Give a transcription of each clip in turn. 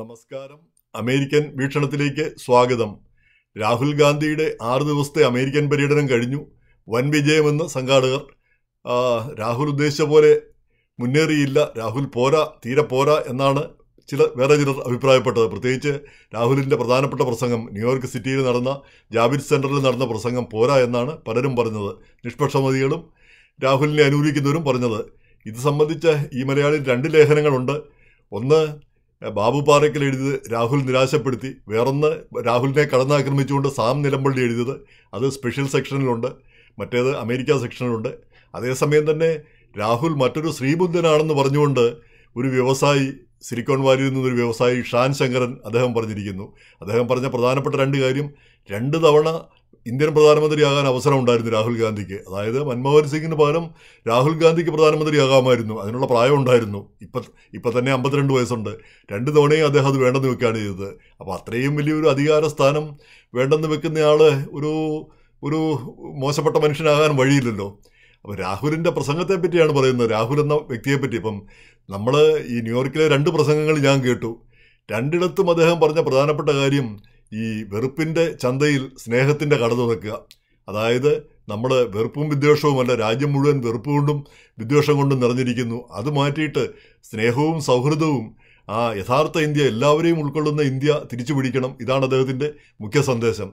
നമസ്കാരം. അമേരിക്കൻ വീക്ഷണത്തിലേക്ക് സ്വാഗതം. രാഹുൽ ഗാന്ധിയുടെ ആറ് ദിവസത്തെ അമേരിക്കൻ പര്യടനം കഴിഞ്ഞു. വൻ വിജയമെന്ന് സംഘാടകർ രാഹുൽ ഉദ്ദേശിച്ച പോലെ മുന്നേറിയില്ല. രാഹുൽ പോരാ തീരെ പോരാ എന്നാണ് ചില വേറെ ചിലർ അഭിപ്രായപ്പെട്ടത്. പ്രത്യേകിച്ച് രാഹുലിന്റെ പ്രധാനപ്പെട്ട പ്രസംഗം ന്യൂയോർക്ക് സിറ്റിയിൽ നടന്ന ജാബിർ സെന്ററിൽ നടന്ന പ്രസംഗം പോരാ എന്നാണ് പലരും പറഞ്ഞത്. നിഷ്പക്ഷമതികളും രാഹുലിനെ അനുകൂലിക്കുന്നവരും പറഞ്ഞത്. ഇത് സംബന്ധിച്ച് ഈ മലയാളിയിൽ രണ്ട് ലേഖനങ്ങളുണ്ട്. ഒന്ന് ബാബു പാറയ്ക്കൽ എഴുതിയത് രാഹുൽ നിരാശപ്പെടുത്തി. വേറൊന്ന് രാഹുലിനെ കടന്നാക്രമിച്ചുകൊണ്ട് സാം നിലമ്പള്ളി എഴുതിയത്. അത് സ്പെഷ്യൽ സെക്ഷനിലുണ്ട് മറ്റേത് അമേരിക്ക സെക്ഷനിലുണ്ട് അതേസമയം തന്നെ രാഹുൽ മറ്റൊരു ശ്രീബുദ്ധനാണെന്ന് പറഞ്ഞുകൊണ്ട് ഒരു വ്യവസായി സിലിക്കോൺ വാലിയിൽ നിന്നൊരു വ്യവസായി ഷാൻ ശങ്കരൻ അദ്ദേഹം പറഞ്ഞിരിക്കുന്നു. അദ്ദേഹം പറഞ്ഞ പ്രധാനപ്പെട്ട രണ്ട് കാര്യം രണ്ട് തവണ ഇന്ത്യൻ പ്രധാനമന്ത്രിയാകാൻ അവസരം ഉണ്ടായിരുന്നു രാഹുൽ ഗാന്ധിക്ക്. അതായത് മൻമോഹൻ സിംഗിന് പകരം രാഹുൽ ഗാന്ധിക്ക് പ്രധാനമന്ത്രിയാകാമായിരുന്നു. അതിനുള്ള പ്രായം ഉണ്ടായിരുന്നു ഇപ്പം ഇപ്പം തന്നെ അമ്പത്തിരണ്ട് വയസ്സുണ്ട്. രണ്ട് തവണയും അദ്ദേഹം അത് വേണ്ടെന്ന് വെക്കുകയാണ് ചെയ്തത്. അപ്പോൾ അത്രയും വലിയൊരു അധികാര സ്ഥാനം വേണ്ടെന്ന് വെക്കുന്നയാൾ ഒരു ഒരു മോശപ്പെട്ട മനുഷ്യനാകാൻ വഴിയില്ലല്ലോ. അപ്പോൾ രാഹുലിന്റെ പ്രസംഗത്തെ പറ്റിയാണ് പറയുന്നത്. രാഹുൽ എന്ന വ്യക്തിയെപ്പറ്റി ഇപ്പം നമ്മൾ ഈ ന്യൂയോർക്കിലെ രണ്ട് പ്രസംഗങ്ങൾ ഞാൻ കേട്ടു. രണ്ടിടത്തും അദ്ദേഹം പറഞ്ഞ പ്രധാനപ്പെട്ട കാര്യം ഈ വെറുപ്പിന്റെ ചന്തയിൽ സ്നേഹത്തിന്റെ കട തുറക്കുക. അതായത് നമ്മൾ വെറുപ്പും വിദ്വേഷവുമല്ല രാജ്യം മുഴുവൻ വെറുപ്പ് കൊണ്ടും വിദ്വേഷം കൊണ്ടും നിറഞ്ഞിരിക്കുന്നു. അത് മാറ്റിയിട്ട് സ്നേഹവും സൗഹൃദവും ആ യഥാർത്ഥ ഇന്ത്യ എല്ലാവരെയും ഉൾക്കൊള്ളുന്ന ഇന്ത്യ തിരിച്ചു പിടിക്കണം. ഇതാണ് അദ്ദേഹത്തിന്റെ മുഖ്യ സന്ദേശം.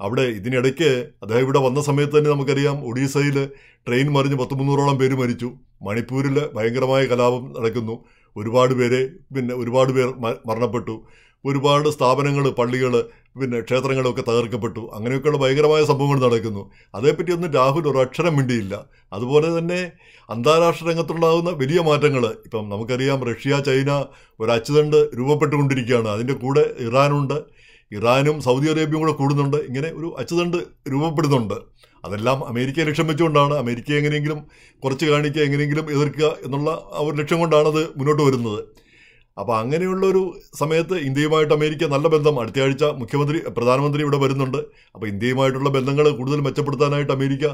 അവിടെ ഇതിനിടയ്ക്ക് അദ്ദേഹം ഇവിടെ വന്ന സമയത്ത് തന്നെ നമുക്കറിയാം ഒഡീസയിൽ ട്രെയിൻ മറിഞ്ഞ് പത്ത് മുന്നൂറോളം പേര് മരിച്ചു. മണിപ്പൂരിൽ ഭയങ്കരമായ കലാപം നടക്കുന്നു. ഒരുപാട് പേരെ പിന്നെ ഒരുപാട് പേർ മരണപ്പെട്ടു. ഒരുപാട് സ്ഥാപനങ്ങൾ പള്ളികൾ പിന്നെ ക്ഷേത്രങ്ങളൊക്കെ തകർക്കപ്പെട്ടു. അങ്ങനെയൊക്കെയുള്ള ഭയങ്കരമായ സംഭവങ്ങൾ നടക്കുന്നു. അതേപ്പറ്റിയൊന്നും രാഹുൽ ഒരു അക്ഷരം മിണ്ടിയില്ല. അതുപോലെ തന്നെ അന്താരാഷ്ട്ര രംഗത്തുണ്ടാകുന്ന വലിയ മാറ്റങ്ങൾ ഇപ്പം നമുക്കറിയാം റഷ്യ ചൈന ഒരു അച്ചുതണ്ട് രൂപപ്പെട്ടുകൊണ്ടിരിക്കുകയാണ്. അതിന്റെ കൂടെ ഇറാനുണ്ട്. ഇറാനും സൗദി അറേബ്യയും കൂടെ കൂടുന്നുണ്ട്. ഇങ്ങനെ ഒരു അച്ചുതണ്ട് രൂപപ്പെടുന്നുണ്ട്. അതെല്ലാം അമേരിക്കയെ ലക്ഷ്യം വെച്ചുകൊണ്ടാണ്. അമേരിക്കയെ എങ്ങനെയെങ്കിലും കുറച്ച് കാണിക്കുക എങ്ങനെയെങ്കിലും എതിർക്കുക എന്നുള്ള ആ ഒരു ലക്ഷ്യം കൊണ്ടാണത് മുന്നോട്ട് വരുന്നത്. അപ്പോൾ അങ്ങനെയുള്ള ഒരു സമയത്ത് ഇന്ത്യയുമായിട്ട് അമേരിക്ക നല്ല ബന്ധം. അടുത്ത ആഴ്ച മുഖ്യമന്ത്രി പ്രധാനമന്ത്രി ഇവിടെ വരുന്നുണ്ട്. അപ്പോൾ ഇന്ത്യയുമായിട്ടുള്ള ബന്ധങ്ങൾ കൂടുതൽ മെച്ചപ്പെടുത്താനായിട്ട് അമേരിക്ക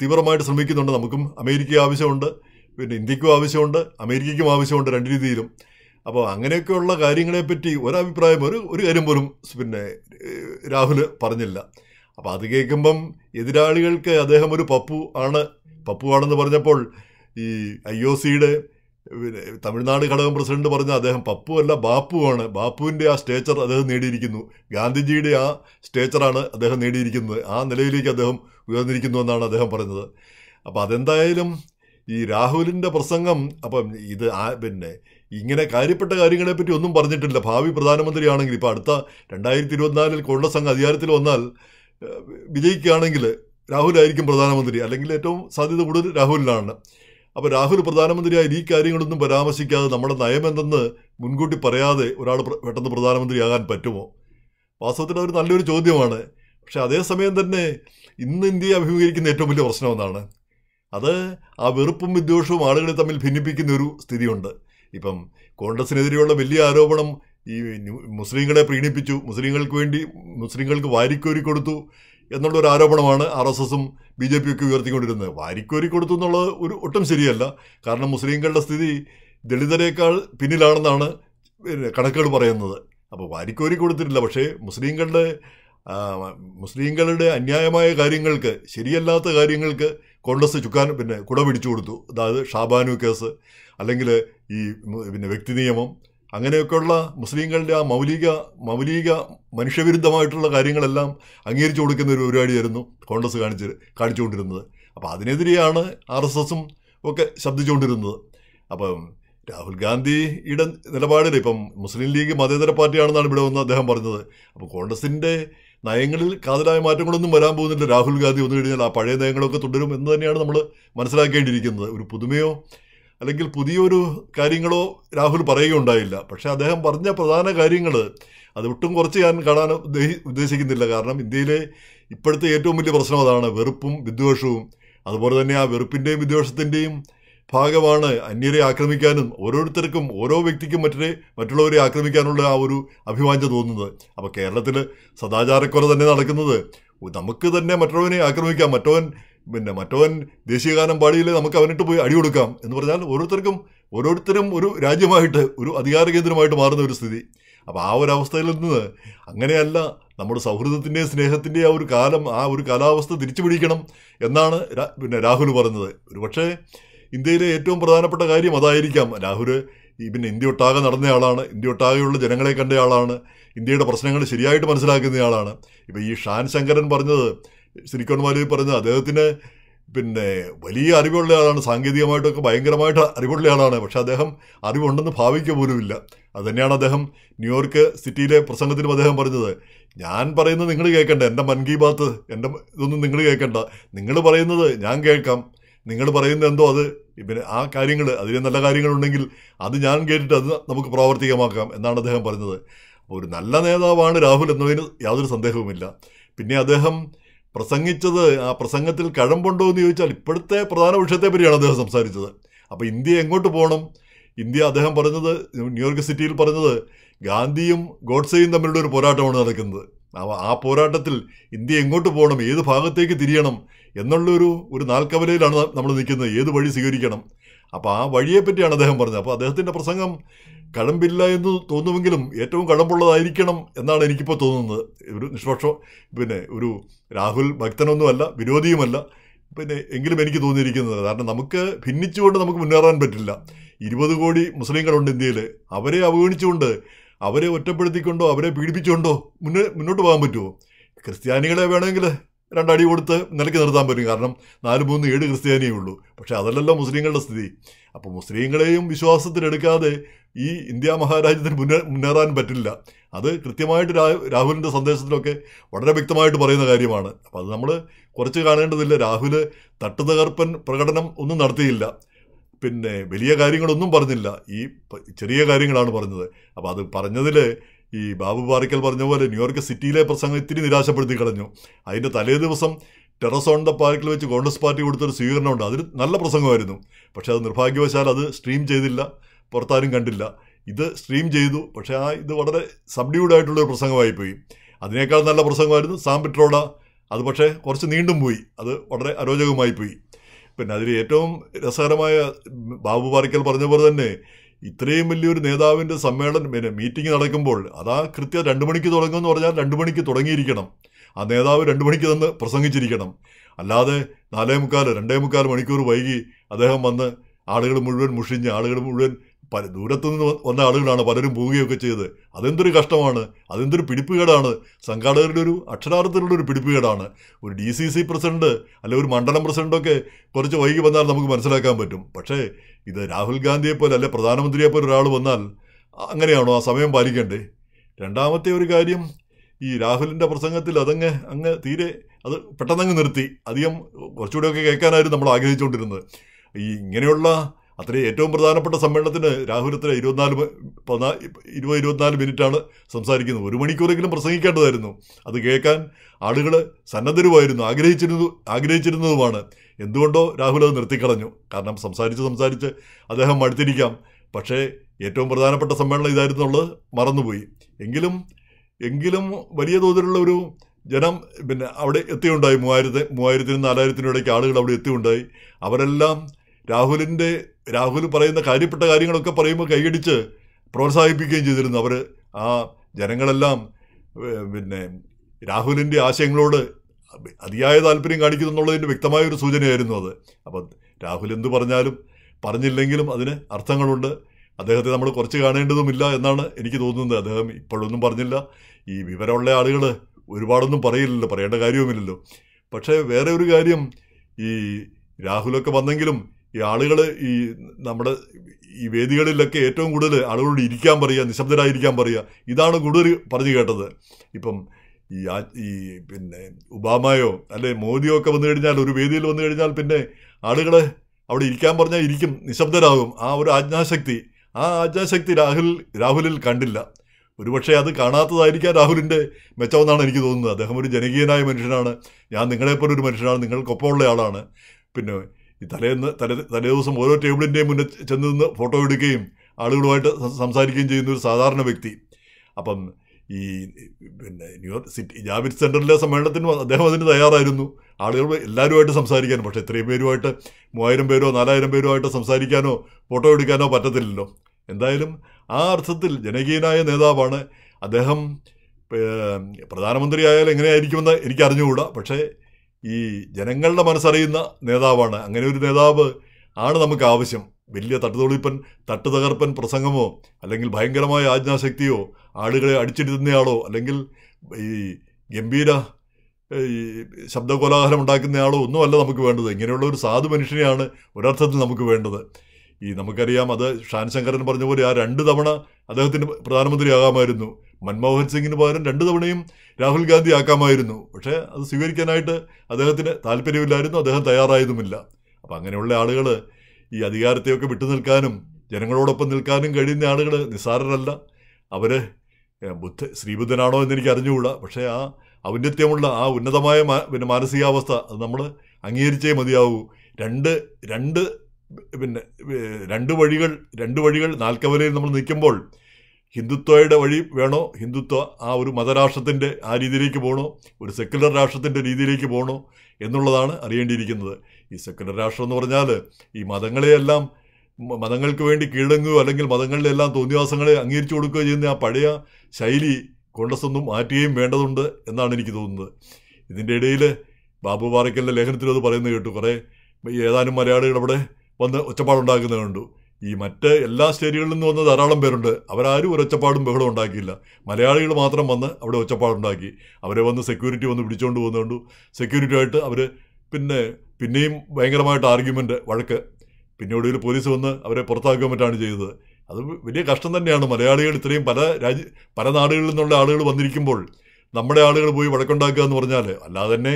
തീവ്രമായിട്ട് ശ്രമിക്കുന്നുണ്ട്. നമുക്കും അമേരിക്ക ആവശ്യമുണ്ട്. പിന്നെ ഇന്ത്യക്കും ആവശ്യമുണ്ട്. അമേരിക്കയ്ക്കും ആവശ്യമുണ്ട് രണ്ട് രീതിയിലും. അപ്പോൾ അങ്ങനെയൊക്കെയുള്ള കാര്യങ്ങളെപ്പറ്റി ഒരഭിപ്രായം ഒരു ഒരു കാര്യം പോലും പിന്നെ രാഹുൽ പറഞ്ഞില്ല. അപ്പോൾ അത് കേൾക്കുമ്പം എതിരാളികൾക്ക് അദ്ദേഹം ഒരു പപ്പു ആണ്. പപ്പു ആണെന്ന് പറഞ്ഞപ്പോൾ ഈ ഐ ഒ സിയുടെ പിന്നെ തമിഴ്നാട് ഘടകം പ്രസിഡന്റ് പറഞ്ഞ അദ്ദേഹം പപ്പു അല്ല ബാപ്പുവാണ്. ബാപ്പുവിന്റെ ആ സ്റ്റേച്ചർ അദ്ദേഹം നേടിയിരിക്കുന്നു. ഗാന്ധിജിയുടെ ആ സ്റ്റേച്ചറാണ് അദ്ദേഹം നേടിയിരിക്കുന്നത്. ആ നിലയിലേക്ക് അദ്ദേഹം ഉയർന്നിരിക്കുന്നു എന്നാണ് അദ്ദേഹം പറഞ്ഞത് അപ്പോൾ അതെന്തായാലും ഈ രാഹുലിന്റെ പ്രസംഗം അപ്പം ഇത് പിന്നെ ഇങ്ങനെ കാര്യപ്പെട്ട കാര്യങ്ങളെപ്പറ്റി ഒന്നും പറഞ്ഞിട്ടില്ല. ഭാവി പ്രധാനമന്ത്രിയാണെങ്കിൽ ഇപ്പോൾ അടുത്ത രണ്ടായിരത്തി ഇരുപത്തിനാലിൽ കോൺഗ്രസ് അംഗം അധികാരത്തിൽ വന്നാൽ വിജയിക്കുകയാണെങ്കിൽ രാഹുലായിരിക്കും പ്രധാനമന്ത്രി. അല്ലെങ്കിൽ ഏറ്റവും സാധ്യത കൂടുതൽ രാഹുലിനാണ്. അപ്പോൾ രാഹുൽ പ്രധാനമന്ത്രിയായി ഈ കാര്യങ്ങളൊന്നും പരാമർശിക്കാതെ നമ്മുടെ നയമെന്തെന്ന് മുൻകൂട്ടി പറയാതെ ഒരാൾ പെട്ടെന്ന് പ്രധാനമന്ത്രിയാകാൻ പറ്റുമോ? വാസ്തവത്തിൽ അതൊരു നല്ലൊരു ചോദ്യമാണ്. പക്ഷെ അതേസമയം തന്നെ ഇന്ന് ഇന്ത്യയെ അഭിമുഖീകരിക്കുന്ന ഏറ്റവും വലിയ പ്രശ്നം ഒന്നാണ് അത് ആ വെറുപ്പും വിദ്വേഷവും ആളുകളെ തമ്മിൽ ഭിന്നിപ്പിക്കുന്ന ഒരു സ്ഥിതിയുണ്ട്. ഇപ്പം കോൺഗ്രസിനെതിരെയുള്ള വലിയ ആരോപണം ഈ മുസ്ലിങ്ങളെ പ്രീണിപ്പിച്ചു മുസ്ലിങ്ങൾക്ക് വേണ്ടി മുസ്ലിങ്ങൾക്ക് വാരിക്കോരി കൊടുത്തു എന്നുള്ള ഒരു ആരോപണമാണ് ആർ എസ് എസും ബി ജെ പിയൊക്കെ ഉയർത്തിക്കൊണ്ടിരുന്നത്. വാരിക്കോരി കൊടുത്തു എന്നുള്ളത് ഒരു ഒട്ടും ശരിയല്ല. കാരണം മുസ്ലിങ്ങളുടെ സ്ഥിതി ദളിതരേക്കാൾ പിന്നിലാണെന്നാണ് പിന്നെ കണക്കുകൾ പറയുന്നത്. അപ്പോൾ വാരിക്കോരി കൊടുത്തിട്ടില്ല. പക്ഷേ മുസ്ലിങ്ങളുടെ മുസ്ലിങ്ങളുടെ അന്യായമായ കാര്യങ്ങൾക്ക് ശരിയല്ലാത്ത കാര്യങ്ങൾക്ക് കോൺഗ്രസ് ചുക്കാൻ പിന്നെ കുട പിടിച്ചു കൊടുത്തു. അതായത് ഷാബാനു കേസ് അല്ലെങ്കിൽ ഈ പിന്നെ വ്യക്തി നിയമം അങ്ങനെയൊക്കെയുള്ള മുസ്ലിങ്ങളുടെ ആ മൗലിക മൗലിക മനുഷ്യവിരുദ്ധമായിട്ടുള്ള കാര്യങ്ങളെല്ലാം അംഗീകരിച്ചു കൊടുക്കുന്ന ഒരു പരിപാടിയായിരുന്നു കോൺഗ്രസ് കാണിച്ച് കാണിച്ചുകൊണ്ടിരുന്നത്. അപ്പോൾ അതിനെതിരെയാണ് ആർ എസ് എസും ഒക്കെ ശബ്ദിച്ചുകൊണ്ടിരുന്നത്. അപ്പം രാഹുൽ ഗാന്ധിയുടെ നിലപാടിൽ ഇപ്പം മുസ്ലിം ലീഗ് മതേതര പാർട്ടിയാണെന്നാണ് ഇവിടെ വന്ന് അദ്ദേഹം പറഞ്ഞത്. അപ്പോൾ കോൺഗ്രസിന്റെ നയങ്ങളിൽ കാതലായ മാറ്റങ്ങളൊന്നും വരാൻ പോകുന്നില്ല. രാഹുൽ ഗാന്ധി വന്നു കഴിഞ്ഞാൽ ആ പഴയ നയങ്ങളൊക്കെ തുടരും എന്ന് തന്നെയാണ് നമ്മൾ മനസ്സിലാക്കേണ്ടിയിരിക്കുന്നത്. ഒരു പുതുമയോ അല്ലെങ്കിൽ പുതിയൊരു കാര്യങ്ങളോ രാഹുൽ പറയുകയുണ്ടായില്ല. പക്ഷേ അദ്ദേഹം പറഞ്ഞ പ്രധാന കാര്യങ്ങൾ അത് ഒട്ടും കുറച്ച് ഞാൻ കാണാൻ ഉദ്ദേശിക്കുന്നില്ല. കാരണം ഇന്ത്യയിലെ ഇപ്പോഴത്തെ ഏറ്റവും വലിയ പ്രശ്നം അതാണ് വെറുപ്പും വിദ്വേഷവും. അതുപോലെ തന്നെ ആ വെറുപ്പിന്റെയും വിദ്വേഷത്തിന്റെയും ഭാഗമാണ് അന്യരെ ആക്രമിക്കാനും ഓരോരുത്തർക്കും ഓരോ വ്യക്തിക്കും മറ്റേ മറ്റുള്ളവരെ ആക്രമിക്കാനുള്ള ആ ഒരു അഭിവാഞ്ച തോന്നുന്നത്. അപ്പോൾ കേരളത്തിൽ സദാചാരക്കുറ തന്നെ നടക്കുന്നത്. നമുക്ക് തന്നെ മറ്റുള്ളവനെ ആക്രമിക്കാം. മറ്റവൻ പിന്നെ മറ്റവൻ ദേശീയഗാനം പാടിയില്ലേ നമുക്ക് അവനിട്ട് പോയി അടി കൊടുക്കാം എന്ന് പറഞ്ഞാൽ ഓരോരുത്തർക്കും ഓരോരുത്തരും ഒരു രാജ്യമായിട്ട് ഒരു അധികാര കേന്ദ്രമായിട്ട് മാറുന്ന ഒരു സ്ഥിതി. അപ്പോൾ ആ ഒരു അവസ്ഥയിൽ നിന്ന് അങ്ങനെയല്ല നമ്മുടെ സൗഹൃദത്തിന്റെയും സ്നേഹത്തിന്റെയും ആ ഒരു കാലം ആ ഒരു കാലാവസ്ഥ തിരിച്ചു പിടിക്കണം എന്നാണ് പിന്നെ രാഹുൽ പറഞ്ഞത്. ഒരുപക്ഷേ ഇന്ത്യയിലെ ഏറ്റവും പ്രധാനപ്പെട്ട കാര്യം അതായിരിക്കാം. രാഹുൽ ഈ പിന്നെ ഇന്ത്യ ഒട്ടാകെ നടന്നയാളാണ് ഇന്ത്യ ഒട്ടാകെയുള്ള ജനങ്ങളെ കണ്ടയാളാണ് ഇന്ത്യയുടെ പ്രശ്നങ്ങൾ ശരിയായിട്ട് മനസ്സിലാക്കുന്നയാളാണ്. ഇപ്പോൾ ഈ ഷാൻ ശങ്കരൻ പറഞ്ഞത് സിലിക്കോൺ പറഞ്ഞ അദ്ദേഹത്തിന് പിന്നെ വലിയ അറിവുള്ള ആളാണ്. സാങ്കേതികമായിട്ടൊക്കെ ഭയങ്കരമായിട്ട് അറിവുള്ള ആളാണ്. പക്ഷെ അദ്ദേഹം അറിവുണ്ടെന്ന് ഭാവിക്കുക പോലുമില്ല. അത് തന്നെയാണ് അദ്ദേഹം ന്യൂയോർക്ക് സിറ്റിയിലെ പ്രസംഗത്തിനും അദ്ദേഹം പറഞ്ഞത്. ഞാൻ പറയുന്നത് നിങ്ങൾ കേൾക്കണ്ട. എന്റെ മൻ കി ബാത്ത് എന്റെ ഇതൊന്നും നിങ്ങൾ കേൾക്കണ്ട. നിങ്ങൾ പറയുന്നത് ഞാൻ കേൾക്കാം. നിങ്ങൾ പറയുന്നത് എന്തോ അത് പിന്നെ ആ കാര്യങ്ങൾ അതിന് നല്ല കാര്യങ്ങളുണ്ടെങ്കിൽ അത് ഞാൻ കേട്ടിട്ട് അത് നമുക്ക് പ്രാവർത്തികമാക്കാം എന്നാണ് അദ്ദേഹം പറഞ്ഞത്. ഒരു നല്ല നേതാവാണ് രാഹുൽ എന്നതിന് യാതൊരു സന്ദേഹവുമില്ല. പിന്നെ അദ്ദേഹം പ്രസംഗിച്ചത് ആ പ്രസംഗത്തിൽ കഴമ്പുണ്ടോ എന്ന് ചോദിച്ചാൽ ഇപ്പോഴത്തെ പ്രധാന വിഷയത്തെ പറ്റിയാണ് അദ്ദേഹം സംസാരിച്ചത്. അപ്പോൾ ഇന്ത്യ എങ്ങോട്ട് പോകണം? ഇന്ത്യ അദ്ദേഹം പറഞ്ഞത് ന്യൂയോർക്ക് സിറ്റിയിൽ പറഞ്ഞത് ഗാന്ധിയും ഗോഡ്സെയും തമ്മിലുള്ള ഒരു പോരാട്ടമാണ് നടക്കുന്നത്. ആ പോരാട്ടത്തിൽ ഇന്ത്യ എങ്ങോട്ട് പോകണം? ഏത് ഭാഗത്തേക്ക് തിരിയണം? എന്നുള്ളൊരു ഒരു നാൽക്കവലയിലാണ് നമ്മൾ നിൽക്കുന്നത്. ഏത് വഴി സ്വീകരിക്കണം? അപ്പോൾ ആ വഴിയെപ്പറ്റിയാണ് അദ്ദേഹം പറഞ്ഞത്. അപ്പോൾ അദ്ദേഹത്തിന്റെ പ്രസംഗം കഴമ്പില്ല എന്ന് തോന്നുമെങ്കിലും ഏറ്റവും കഴമ്പുള്ളതായിരിക്കണം എന്നാണ് എനിക്കിപ്പോൾ തോന്നുന്നത്. ഒരു നിഷ്പക്ഷം പിന്നെ ഒരു രാഹുൽ ഭക്തനൊന്നുമല്ല വിരോധിയുമല്ല. പിന്നെ എങ്കിലും എനിക്ക് തോന്നിയിരിക്കുന്നത് കാരണം നമുക്ക് ഭിന്നിച്ചുകൊണ്ട് നമുക്ക് മുന്നേറാൻ പറ്റില്ല. ഇരുപത് കോടി മുസ്ലിങ്ങളുണ്ട് ഇന്ത്യയിൽ അവരെ അവഗണിച്ചുകൊണ്ട് അവരെ ഒറ്റപ്പെടുത്തിക്കൊണ്ടോ അവരെ പീഡിപ്പിച്ചുകൊണ്ടോ മുന്നേ മുന്നോട്ട് പോകാൻ പറ്റുമോ? ക്രിസ്ത്യാനികളെ വേണമെങ്കിൽ രണ്ടടി കൊടുത്ത് നിലയ്ക്ക് നിർത്താൻ പറ്റും. കാരണം നാല് മൂന്ന് ഏഴ് ക്രിസ്ത്യാനിയേ ഉള്ളൂ. പക്ഷേ അതല്ലല്ലോ മുസ്ലിങ്ങളുടെ സ്ഥിതി. അപ്പോൾ മുസ്ലിങ്ങളെയും വിശ്വാസത്തിലെടുക്കാതെ ഈ ഇന്ത്യ മഹാരാജ്യത്തിന് മുന്നേ മുന്നേറാൻ പറ്റില്ല. അത് കൃത്യമായിട്ട് രാഹുലിന്റെ സന്ദേശത്തിലൊക്കെ വളരെ വ്യക്തമായിട്ട് പറയുന്ന കാര്യമാണ്. അപ്പോൾ അത് നമ്മൾ കുറച്ച് കാണേണ്ടതില്ല. രാഹുൽ തട്ടുതകർപ്പൻ പ്രകടനം ഒന്നും നടത്തിയില്ല. പിന്നെ വലിയ കാര്യങ്ങളൊന്നും പറഞ്ഞില്ല. ഈ ചെറിയ കാര്യങ്ങളാണ് പറഞ്ഞത്. അപ്പോൾ അത് പറഞ്ഞതിൽ ഈ ബാബു പാറിക്കൽ പറഞ്ഞ പോലെ ന്യൂയോർക്ക് സിറ്റിയിലെ പ്രസംഗം ഇത്തിരി നിരാശപ്പെടുത്തി കളഞ്ഞു. അതിന്റെ തലേ ദിവസം ടെറസ് ഓൺ ദ പാർക്കിൽ വെച്ച് കോൺഗ്രസ് പാർട്ടി കൊടുത്തൊരു സ്വീകരണമുണ്ട് അതിൽ നല്ല പ്രസംഗമായിരുന്നു. പക്ഷേ അത് നിർഭാഗ്യവശാൽ അത് സ്ട്രീം ചെയ്തില്ല. പുറത്താരും കണ്ടില്ല. ഇത് സ്ട്രീം ചെയ്തു. പക്ഷേ ആ ഇത് വളരെ സബ്ഡ്യൂഡ് ആയിട്ടുള്ള ഒരു പ്രസംഗമായി പോയി. അതിനേക്കാൾ നല്ല പ്രസംഗമായിരുന്നു സാം പിട്രോഡ. അത് പക്ഷേ കുറച്ച് നീണ്ടും പോയി. അത് വളരെ അരോചകമായി പോയി. പിന്നെ അതിൽ ഏറ്റവും രസകരമായ ബാബു പാറിക്കൽ പറഞ്ഞ പോലെ തന്നെ ഇത്രയും വലിയൊരു നേതാവിന്റെ സമ്മേളനം പിന്നെ മീറ്റിംഗ് നടക്കുമ്പോൾ അതാ കൃത്യം രണ്ട് മണിക്ക് തുടങ്ങുമെന്ന് പറഞ്ഞാൽ രണ്ട് മണിക്ക് തുടങ്ങിയിരിക്കണം. ആ നേതാവ് രണ്ട് മണിക്ക് തന്നെ പ്രസംഗിച്ചിരിക്കണം. അല്ലാതെ നാലേ മുക്കാൽ രണ്ടേ മുക്കാൽ മണിക്കൂർ വൈകി അദ്ദേഹം വന്ന് ആളുകൾ മുഴുവൻ മുഷിഞ്ഞ് ആളുകൾ മുഴുവൻ പല ദൂരത്തു നിന്ന് വന്ന ആളുകളാണ് പലരും പോവുകയൊക്കെ ചെയ്തത്. അതെന്തൊരു കഷ്ടമാണ്. അതെന്തൊരു പിടിപ്പുകേടാണ്. സംഘാടകരുടെ ഒരു അക്ഷരാർത്ഥത്തിലുള്ള ഒരു പിടിപ്പുകേടാണ്. ഒരു ഡി സി സി പ്രസിഡന്റ് അല്ലെ ഒരു മണ്ഡലം പ്രസിഡന്റൊക്കെ കുറച്ച് വൈകി വന്നാൽ നമുക്ക് മനസ്സിലാക്കാൻ പറ്റും. പക്ഷേ ഇത് രാഹുൽ ഗാന്ധിയെപ്പോലെ അല്ലെ പ്രധാനമന്ത്രിയെപ്പോലെ ഒരാൾ വന്നാൽ അങ്ങനെയാണോ ആ സമയം പാലിക്കേണ്ടേ? രണ്ടാമത്തെ ഒരു കാര്യം ഈ രാഹുലിന്റെ പ്രസംഗത്തിൽ അതങ്ങ് അങ്ങ് തീരെ അത് പെട്ടെന്നങ്ങ് നിർത്തി. അധികം കുറച്ചുകൂടെയൊക്കെ കേൾക്കാനായിരുന്നു നമ്മൾ ആഗ്രഹിച്ചുകൊണ്ടിരുന്നത്. ഈ ഇങ്ങനെയുള്ള അത്രയും ഏറ്റവും പ്രധാനപ്പെട്ട സമ്മേളനത്തിന് രാഹുൽ എത്ര ഇരുപത്തിനാല് പതിനാ- ഇരുപത് ഇരുപത്തിനാല് മിനിറ്റാണ് സംസാരിക്കുന്നത്. ഒരു മണിക്കൂറെങ്കിലും പ്രസംഗിക്കേണ്ടതായിരുന്നു. അത് കേൾക്കാൻ ആളുകൾ സന്നദ്ധരുമായിരുന്നു. ആഗ്രഹിച്ചിരുന്നു ആഗ്രഹിച്ചിരുന്നതുമാണ്. എന്തുകൊണ്ടോ രാഹുൽ അത് നിർത്തിക്കളഞ്ഞു. കാരണം സംസാരിച്ച് സംസാരിച്ച് അദ്ദേഹം മടുത്തിരിക്കാം. പക്ഷേ ഏറ്റവും പ്രധാനപ്പെട്ട സമ്മേളനം ഇതായിരുന്നുള്ളത് മറന്നുപോയി. എങ്കിലും എങ്കിലും വലിയ തോതിലുള്ള ഒരു ജനം പിന്നെ അവിടെ എത്തിയുണ്ടായി. മൂവായിരത്തി മൂവായിരത്തിനും നാലായിരത്തിനും ഇടയ്ക്ക് ആളുകൾ അവിടെ എത്തിയുണ്ടായി. അവരെല്ലാം രാഹുലിന്റെ രാഹുൽ പറയുന്ന കാര്യപ്പെട്ട കാര്യങ്ങളൊക്കെ പറയുമ്പോൾ കൈയടിച്ച് പ്രോത്സാഹിപ്പിക്കുകയും ചെയ്തിരുന്നു. അവർ ആ ജനങ്ങളെല്ലാം പിന്നെ രാഹുലിന്റെ ആശയങ്ങളോട് അതിയായ താല്പര്യം കാണിക്കുന്നു എന്നുള്ളതിന്റെ വ്യക്തമായ ഒരു സൂചനയായിരുന്നു അത്. അപ്പം രാഹുൽ എന്ത് പറഞ്ഞാലും പറഞ്ഞില്ലെങ്കിലും അതിന് അർത്ഥങ്ങളുണ്ട്. അദ്ദേഹത്തെ നമ്മൾ കുറച്ച് കാണേണ്ടതുമില്ല എന്നാണ് എനിക്ക് തോന്നുന്നത്. അദ്ദേഹം ഇപ്പോഴൊന്നും പറഞ്ഞില്ല. ഈ വിവരമുള്ള ആളുകൾ ഒരുപാടൊന്നും പറയില്ലല്ലോ പറയേണ്ട കാര്യവുമില്ലല്ലോ. പക്ഷേ വേറെ ഒരു കാര്യം ഈ രാഹുലൊക്കെ വന്നെങ്കിലും ഈ ആളുകൾ ഈ നമ്മുടെ ഈ വേദികളിലൊക്കെ ഏറ്റവും കൂടുതൽ ആളുകളോട് ഇരിക്കാൻ പറയുക നിശബ്ദരായിരിക്കാൻ പറയുക ഇതാണ് കൂടുതൽ പറഞ്ഞു കേട്ടത്. ഇപ്പം ഈ ഈ പിന്നെ ഒബാമയോ അല്ലെ മോദിയോ ഒക്കെ വന്നു കഴിഞ്ഞാൽ ഒരു വേദിയിൽ വന്നു കഴിഞ്ഞാൽ പിന്നെ ആളുകൾ അവിടെ ഇരിക്കാൻ പറഞ്ഞാൽ ഇരിക്കും നിശബ്ദരാകും. ആ ഒരു ആജ്ഞാശക്തി ആ ആജ്ഞാശക്തി രാഹുൽ രാഹുലിൽ കണ്ടില്ല. ഒരുപക്ഷെ അത് കാണാത്തതായിരിക്കാം രാഹുലിന്റെ മെച്ചമെന്നാണ് എനിക്ക് തോന്നുന്നത്. അദ്ദേഹം ഒരു ജനകീയനായ മനുഷ്യനാണ്. ഞാൻ നിങ്ങളെപ്പോലെ ഒരു മനുഷ്യനാണ് നിങ്ങൾക്കൊപ്പമുള്ള ആളാണ്. പിന്നെ ഈ തലേന്ന് തലേ തലേ ദിവസം ഓരോ ടേബിളിന്റെയും മുന്നിൽ ചെന്ന് നിന്ന് ഫോട്ടോ എടുക്കുകയും ആളുകളുമായിട്ട് സംസാരിക്കുകയും ചെയ്യുന്ന ഒരു സാധാരണ വ്യക്തി. അപ്പം ഈ പിന്നെ ന്യൂയോർക്ക് സിറ്റി ജാബിറ്റ് സെന്ററിലെ സമ്മേളനത്തിന് അദ്ദേഹം അതിന് തയ്യാറായിരുന്നു. ആളുകൾ എല്ലാവരുമായിട്ട് സംസാരിക്കാൻ പക്ഷേ ഇത്രയും പേരുമായിട്ട് മൂവായിരം പേരോ നാലായിരം പേരോ ആയിട്ട് സംസാരിക്കാനോ ഫോട്ടോ എടുക്കാനോ പറ്റത്തില്ലല്ലോ. എന്തായാലും ആ അർത്ഥത്തിൽ ജനകീയനായ നേതാവാണ് അദ്ദേഹം. പ്രധാനമന്ത്രി പ്രധാനമന്ത്രിയായാൽ എങ്ങനെയായിരിക്കുമെന്ന് എനിക്കറിഞ്ഞുകൂടാ. പക്ഷേ ഈ ജനങ്ങളുടെ മനസ്സറിയുന്ന നേതാവാണ്. അങ്ങനെ ഒരു നേതാവ് ആണ് നമുക്ക് ആവശ്യം. വലിയ തട്ടുതൊളിപ്പൻ തട്ടുതകർപ്പൻ പ്രസംഗമോ അല്ലെങ്കിൽ ഭയങ്കരമായ ആജ്ഞാശക്തിയോ ആളുകളെ അടിച്ചിരുത്തുന്നയാളോ അല്ലെങ്കിൽ ഈ ഗംഭീര ഈ ശബ്ദകോലാഹലം ഉണ്ടാക്കുന്നയാളോ ഒന്നുമല്ല നമുക്ക് വേണ്ടത്. ഇങ്ങനെയുള്ള ഒരു സാധു മനുഷ്യനെയാണ് ഒരർത്ഥത്തിൽ നമുക്ക് വേണ്ടത്. ഈ നമുക്കറിയാം അത് ഷാൻ ശങ്കരൻ പറഞ്ഞ പോലെ ആ രണ്ട് തവണ അദ്ദേഹത്തിന് പ്രധാനമന്ത്രിയാകാമായിരുന്നു. മൻമോഹൻ സിംഗിന് പകരം രണ്ട് തവണയും രാഹുൽ ഗാന്ധി ആക്കാമായിരുന്നു. പക്ഷേ അത് സ്വീകരിക്കാനായിട്ട് അദ്ദേഹത്തിന് താല്പര്യമില്ലായിരുന്നു അദ്ദേഹം തയ്യാറായതുമില്ല. അപ്പം അങ്ങനെയുള്ള ആളുകൾ ഈ അധികാരത്തെയൊക്കെ വിട്ടു നിൽക്കാനും ജനങ്ങളോടൊപ്പം നിൽക്കാനും കഴിയുന്ന ആളുകൾ നിസ്സാരരല്ല. അവർ ബുദ്ധ ശ്രീബുദ്ധനാണോ എന്ന് എനിക്ക് അറിഞ്ഞുകൂടാ. പക്ഷേ ആ ഔന്നത്യമുള്ള ആ ഉന്നതമായ പിന്നെ മാനസികാവസ്ഥ അത് നമ്മൾ അംഗീകരിച്ചേ മതിയാവൂ. രണ്ട് രണ്ട് പിന്നെ രണ്ട് വഴികൾ രണ്ട് വഴികൾ നാൽക്കവലയിൽ നമ്മൾ നിൽക്കുമ്പോൾ ഹിന്ദുത്വയുടെ വഴി വേണോ? ഹിന്ദുത്വ ആ ഒരു മതരാഷ്ട്രത്തിന്റെ ആ രീതിയിലേക്ക് പോകണോ ഒരു സെക്കുലർ രാഷ്ട്രത്തിന്റെ രീതിയിലേക്ക് പോകണോ എന്നുള്ളതാണ് അറിയേണ്ടിയിരിക്കുന്നത്. ഈ സെക്കുലർ രാഷ്ട്രം എന്ന് പറഞ്ഞാൽ ഈ മതങ്ങളെയെല്ലാം മതങ്ങൾക്ക് വേണ്ടി കീഴടങ്ങുകയോ അല്ലെങ്കിൽ മതങ്ങളിലെല്ലാം തോന്നിവാസങ്ങളെ അംഗീകരിച്ചു കൊടുക്കുകയോ ചെയ്യുന്ന ആ പഴയ ശൈലി കോൺഗ്രസ് ഒന്നും മാറ്റുകയും വേണ്ടതുണ്ട് എന്നാണ് എനിക്ക് തോന്നുന്നത്. ഇതിന്റെ ഇടയിൽ ബാബു പാറയ്ക്കലിന്റെ ലേഖനത്തിലത് പറയുന്നത് കേട്ടു. കുറേ ഏതാനും മലയാളികൾ അവിടെ വന്ന് ഒച്ചപ്പാടുണ്ടാക്കുന്നത് കണ്ടു. ഈ മറ്റ് എല്ലാ സ്റ്റേറ്റുകളിൽ നിന്ന് വന്ന ധാരാളം പേരുണ്ട്. അവരാരും ഒരു ഒച്ചപ്പാടും ബഹളം ഉണ്ടാക്കിയില്ല. മലയാളികൾ മാത്രം വന്ന് അവിടെ ഒച്ചപ്പാടുണ്ടാക്കി. അവരെ വന്ന് സെക്യൂരിറ്റി വന്ന് പിടിച്ചുകൊണ്ട് പോകുന്നുണ്ട് സെക്യൂരിറ്റിയായിട്ട് അവർ പിന്നെ പിന്നെയും ഭയങ്കരമായിട്ട് ആർഗ്യുമെന്റ് വഴക്ക്. പിന്നെ ഒടുവിൽ പോലീസ് വന്ന് അവരെ പുറത്താക്കാൻ പറ്റാണ് ചെയ്തത്. അത് വലിയ കഷ്ടം തന്നെയാണ്. മലയാളികൾ ഇത്രയും പല രാജ്യ പല നാടുകളിൽ നിന്നുള്ള ആളുകൾ വന്നിരിക്കുമ്പോൾ നമ്മുടെ ആളുകൾ പോയി വഴക്കുണ്ടാക്കുക എന്ന് പറഞ്ഞാൽ അല്ലാതെ തന്നെ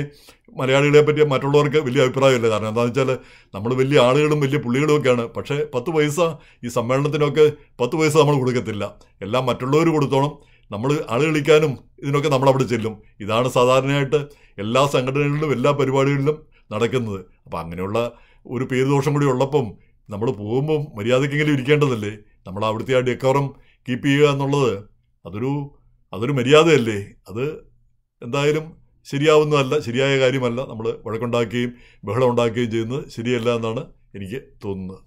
മലയാളികളെ പറ്റി മറ്റുള്ളവർക്ക് വലിയ അഭിപ്രായമില്ല. കാരണം എന്താണെന്ന് വെച്ചാൽ നമ്മൾ വലിയ ആളുകളും വലിയ പുള്ളികളും ഒക്കെയാണ് പക്ഷേ പത്ത് പൈസ ഈ സമ്മേളനത്തിനൊക്കെ പത്ത് പൈസ നമ്മൾ കൊടുക്കത്തില്ല. എല്ലാം മറ്റുള്ളവർ കൊടുത്തോണം. നമ്മൾ ആളുകളിക്കാനും ഇതിനൊക്കെ നമ്മളവിടെ ചെല്ലും. ഇതാണ് സാധാരണയായിട്ട് എല്ലാ സംഘടനകളിലും എല്ലാ പരിപാടികളിലും നടക്കുന്നത്. അപ്പോൾ അങ്ങനെയുള്ള ഒരു പേര് ദോഷം കൂടി ഉള്ളപ്പം നമ്മൾ പോകുമ്പം മര്യാദക്കെങ്കിലും ഇരിക്കേണ്ടതല്ലേ? നമ്മൾ അവിടുത്തെ ആ ഡെക്കോറം കീപ്പ് ചെയ്യുക എന്നുള്ളത് അതൊരു അതൊരു മര്യാദയല്ലേ? അത് എന്തായാലും ശരിയാവുന്നതല്ല ശരിയായ കാര്യമല്ല. നമ്മൾ വഴക്കുണ്ടാക്കുകയും ബഹളം ഉണ്ടാക്കുകയും ചെയ്യുന്നത് ശരിയല്ല എന്നാണ് എനിക്ക് തോന്നുന്നത്.